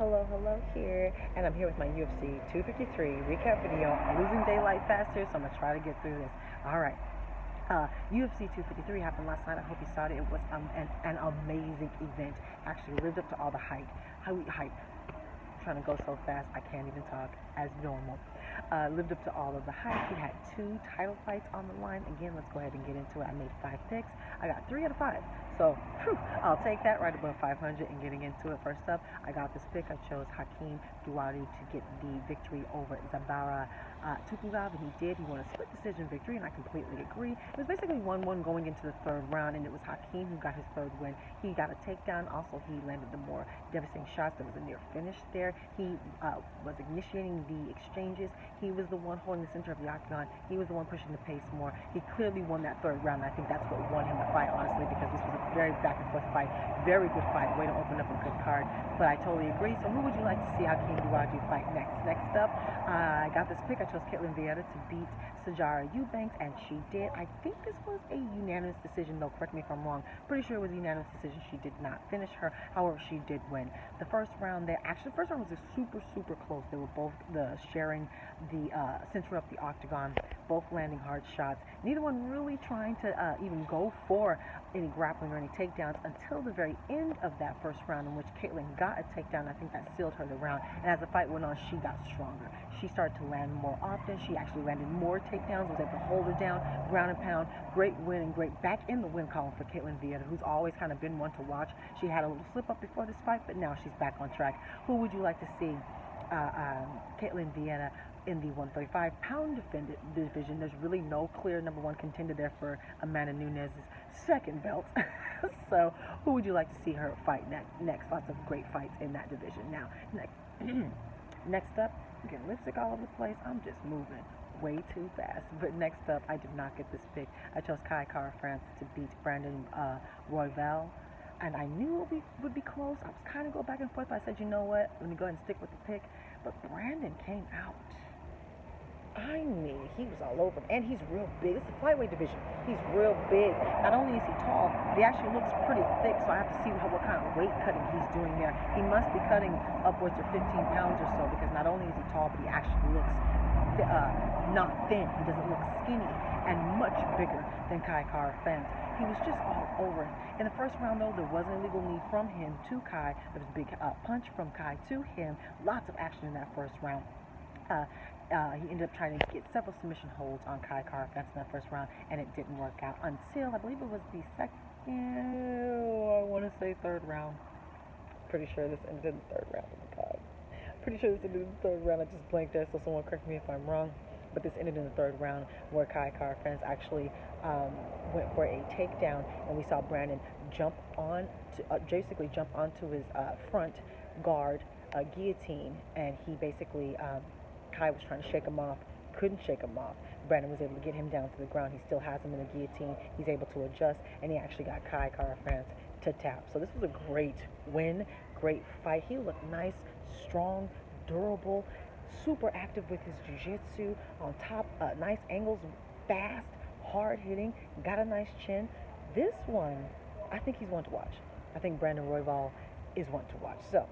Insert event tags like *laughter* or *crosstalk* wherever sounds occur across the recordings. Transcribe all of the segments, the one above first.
Hello, hello here, and I'm here with my UFC 253 recap video. I'm losing daylight faster, so I'm gonna try to get through this. All right. Uh, UFC 253 happened last night. I hope you saw it. It was um, an, an amazing event. Actually, lived up to all the hype. How we hype. Trying to go so fast, I can't even talk as normal. Uh, lived up to all of the hype. He had two title fights on the line. Again, let's go ahead and get into it. I made five picks. I got three out of five. So whew, *laughs* I'll take that right above 500 and getting into it. First up, I got this pick. I chose Hakeem Dawodu to get the victory over Zabaira uh, and he did. He won a split decision victory, and I completely agree. It was basically 1 1 going into the third round, and it was Hakeem who got his third win. He got a takedown. Also, he landed the more devastating shots. There was a near finish there. He uh, was initiating the exchanges. He was the one holding the center of the octagon. He was the one pushing the pace more. He clearly won that third round. I think that's what won him the fight, honestly, this was a very back and forth fight. Very good fight. Way to open up a good card. But I totally agree. So who would you like to see Hakeem Dawodu fight next? Next up, uh, I got this pick. I chose Ketlen Vieira to beat Sijara Eubanks, and she did. I think this was a unanimous decision, though. Correct me if I'm wrong. Pretty sure it was a unanimous decision. She did not finish her. However, she did win. The first round there, actually, the first round was super, super close. They were both the sharing the uh, center of the octagon, both landing hard shots. Neither one really trying to uh, even go for any grappling or any takedowns until the very end of that first round, in which Ketlen got a takedown. I think that sealed her the round. And as the fight went on, she got stronger. She started to land more often. She actually landed more takedowns, was able to hold her down, ground and pound. Great win and great back in the win column for Ketlen Vieira, who's always kind of been one to watch. She had a little slip up before this fight, but now she's back on track. Who would you like to see? Uh, um, Ketlen Vieira in the 135 pound division. There's really no clear number one contender there for Amanda Nunes' second belt. *laughs* so, who would you like to see her fight next? Next, lots of great fights in that division. Now, next, *clears throat* next up, I'm getting lipstick all over the place. I'm just moving way too fast. But next up, I did not get this pick. I chose Kai Kara France to beat Brandon uh, Royval. And I knew it would be close. I was kind of go back and forth. But I said, you know what? Let me go ahead and stick with the pick. But Brandon came out I mean, he was all over. him. And he's real big. It's a flyweight division. He's real big. Not only is he tall, he actually looks pretty thick, so I have to see how, what kind of weight cutting he's doing there. He must be cutting upwards of 15 pounds or so because not only is he tall, but he actually looks uh, not thin. He doesn't look skinny and much bigger than Kai Kara France. He was just all over it. In the first round, though, there was an illegal knee from him to Kai. There was a big uh, punch from Kai to him. Lots of action in that first round. Uh, uh, he ended up trying to get several submission holds on Kai France in that first round, and it didn't work out until I believe it was the second, I want to say third round. Pretty sure this ended in the third round. Oh my God. Pretty sure this ended in the third round. I just blanked there, so someone correct me if I'm wrong. But this ended in the third round where Kai France actually um, went for a takedown, and we saw Brandon jump on, to, uh, basically jump onto his uh, front guard uh, guillotine, and he basically um, Kai was trying to shake him off, couldn't shake him off. Brandon was able to get him down to the ground. He still has him in the guillotine. He's able to adjust, and he actually got Kai Kara France to tap. So this was a great win, great fight. He looked nice, strong, durable, super active with his jiu-jitsu on top, uh, nice angles, fast, hard hitting, got a nice chin. This one, I think he's one to watch. I think Brandon Royval is one to watch. So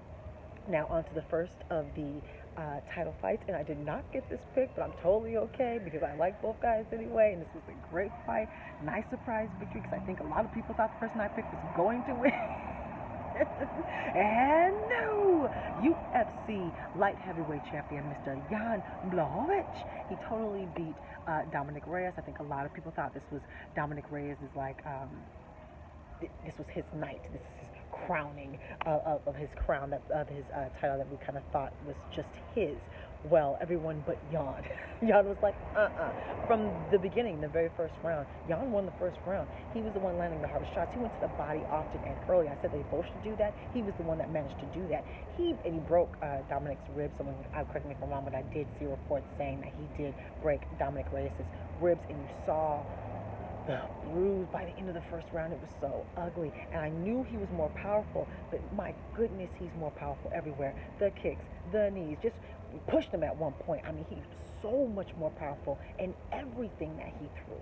now on to the first of the uh, title fights, and I did not get this pick, but I'm totally okay because I like both guys anyway, and this was a great fight. Nice surprise victory because I think a lot of people thought the person I picked was going to win. *laughs* and no, UFC light heavyweight champion Mr. Jan Blachowicz. He totally beat uh, Dominick Reyes. I think a lot of people thought this was Dominick Reyes is like um, th- this was his night. This is his crowning uh, of, of, his crown, that, of his uh, title that we kind of thought was just his. Well, everyone but Jan. *laughs* Jan was like, uh-uh. From the beginning, the very first round, Jan won the first round. He was the one landing the hardest shots. He went to the body often and early. I said they both should do that. He was the one that managed to do that. He and he broke uh, Dominick's ribs. Someone, uh, correct me if I'm wrong, but I did see reports saying that he did break Dominick Reyes' ribs, and you saw the bruise by the end of the first round. It was so ugly. And I knew he was more powerful, but my goodness, he's more powerful everywhere. The kicks, the knees, just pushed him at one point. I mean, he's so much more powerful in everything that he threw.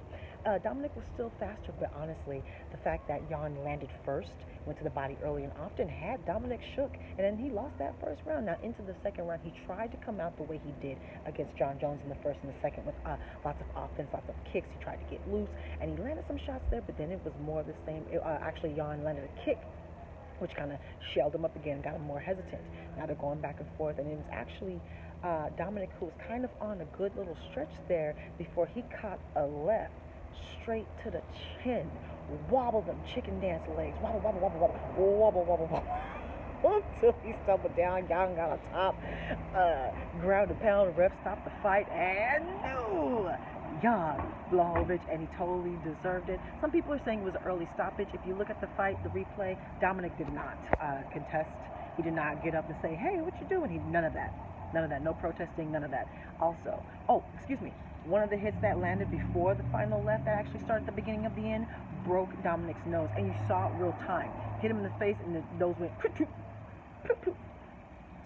uh, Dominick was still faster, but honestly, the fact that Jan landed first, went to the body early, and often had Dominick shook, and then he lost that first round. Now into the second round, he tried to come out the way he did against Jon Jones in the first and the second with uh, lots of offense, lots of kicks. He tried to get loose, and he landed some shots there, but then it was more of the same. It, uh, actually, Jan landed a kick which kind of shelled him up again, got him more hesitant. Now they're going back and forth, and it was actually uh, Dominick who was kind of on a good little stretch there before he caught a left straight to the chin, wobble them chicken dance legs, wobble, wobble, wobble, wobble, wobble, wobble, wobble. *laughs* Until he stumbled down, Jan got on top, uh, ground and pound, ref stopped the fight, and no! Jan Blachowicz, and he totally deserved it. Some people are saying it was an early stoppage. If you look at the fight, the replay, Dominick did not uh, contest. He did not get up and say, hey, what you doing? He None of that. None of that. No protesting, none of that. Also, oh, excuse me. One of the hits that landed before the final left that actually started at the beginning of the end broke Dominick's nose, and you saw it real time. Hit him in the face, and the nose went.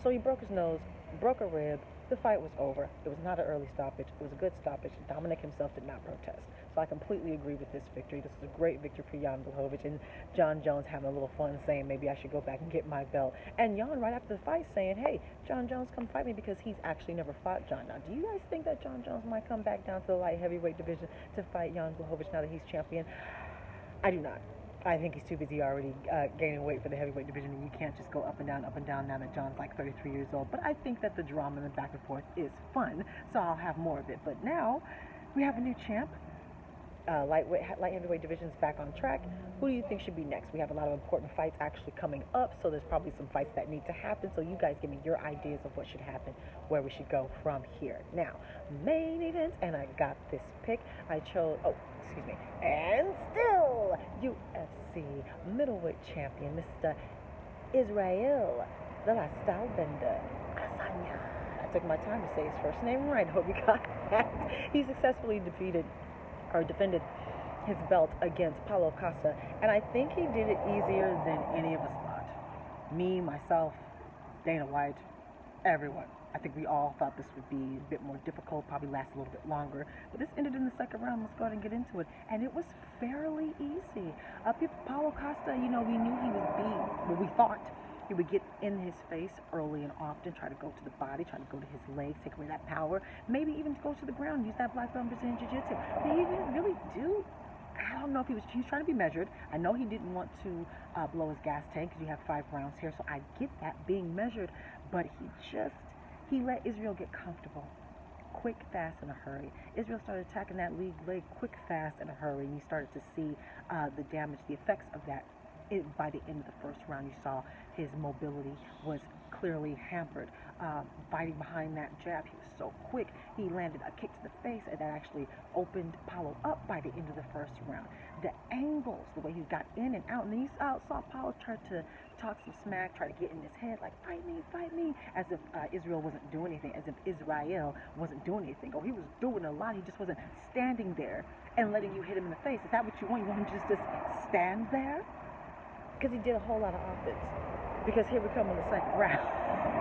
So he broke his nose, broke a rib, the fight was over. It was not an early stoppage. It was a good stoppage. Dominick himself did not protest. So I completely agree with this victory. This is a great victory for Jan Blachowicz and Jon Jones having a little fun saying maybe I should go back and get my belt. And Jan right after the fight saying, hey, Jon Jones come fight me because he's actually never fought Jon. Now, do you guys think that Jon Jones might come back down to the light heavyweight division to fight Jan Blachowicz now that he's champion? I do not. I think he's too busy already uh, gaining weight for the heavyweight division, and you can't just go up and down, up and down now that Jon's like 33 years old. But I think that the drama and the back and forth is fun, so I'll have more of it. But now we have a new champ. Uh, lightweight, light heavyweight division's back on track. Who do you think should be next? We have a lot of important fights actually coming up, so there's probably some fights that need to happen. So you guys give me your ideas of what should happen, where we should go from here. Now, main event, and I got this pick. I chose. Oh, excuse me. And middleweight champion, Mr. Israel the Last Stylebender Adesanya. I took my time to say his first name right. Hope you got that. He successfully defeated or defended his belt against Paulo Costa, and I think he did it easier than any of us thought. Me, myself, Dana White, everyone. I think we all thought this would be a bit more difficult, probably last a little bit longer. But this ended in the second round. Let's go ahead and get into it. And it was fairly easy. Uh, Paulo Costa, you know, we knew he would be, well, we thought he would get in his face early and often, try to go to the body, try to go to his legs, take away that power, maybe even go to the ground, use that black belt Brazilian Jiu-Jitsu. But he didn't really do I don't know if he was he was trying to be measured. I know he didn't want to uh, blow his gas tank because you have five rounds here, so I get that being measured. But he just he let Israel get comfortable. Quick, fast, in a hurry. Israel started attacking that lead leg quick, fast, in a hurry. And you started to see uh, the damage, the effects of that it, by the end of the first round. You saw his mobility was clearly hampered. Uh, fighting behind that jab, he was so quick. He landed a kick to the face, and that actually opened Paulo up by the end of the first round. The angles, the way he got in and out, and then you saw, saw Paulo try to talk some smack, try to get in his head, like, fight me, fight me, as if uh, Israel wasn't doing anything, as if Israel wasn't doing anything. Or he was doing a lot, he just wasn't standing there and letting you hit him in the face. Is that what you want? You want him to just, just stand there? Because he did a whole lot of offense. Because here we come in the second round.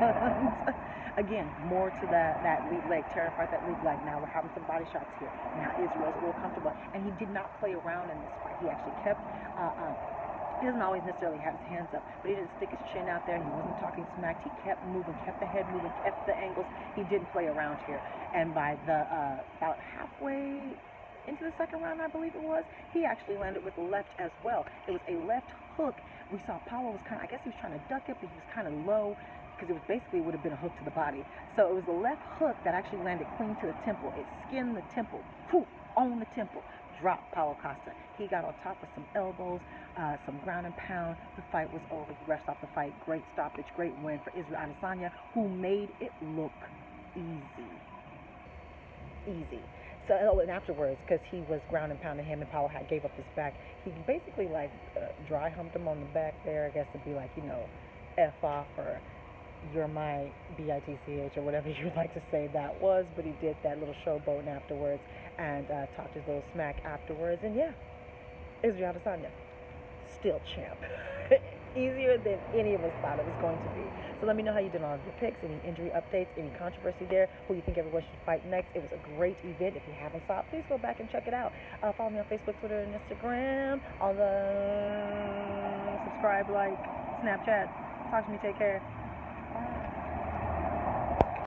*laughs* Again, more to that, that lead leg, tearing apart that lead leg. Now we're having some body shots here. Now Israel's little comfortable. And he did not play around in this fight. He actually kept uh, uh, he doesn't always necessarily have his hands up, but he didn't stick his chin out there. He wasn't talking smack. He kept moving, kept the head moving, kept the angles. He didn't play around here. And by the uh, about halfway into the second round, I believe it was, he actually landed with the left as well. It was a left hook. We saw Paulo was kind of, I guess he was trying to duck it, but he was kind of low because it was basically would have been a hook to the body. So it was the left hook that actually landed clean to the temple. It skinned the temple, poof, on the temple dropped Paulo Costa. He got on top of some elbows, uh, some ground and pound. The fight was over. He rushed off the fight. Great stoppage, great win for Israel Adesanya, who made it look easy. Easy. So, and afterwards, because he was ground and pounding him and Paulo had gave up his back, he basically like uh, dry humped him on the back there, I guess to be like, you know, F off or you're my B-I-T-C-H or whatever *laughs* you would like to say that was, but he did that little showboating afterwards and uh, talked his little smack afterwards. And yeah, Israel Adesanya, still champ. *laughs* easier than any of us thought it was going to be. So let me know how you did on your picks, any injury updates, any controversy there, who you think everyone should fight next. It was a great event. If you haven't saw it, please go back and check it out. Uh, follow me on Facebook, Twitter, and Instagram. On the subscribe, like, Snapchat. Talk to me. Take care.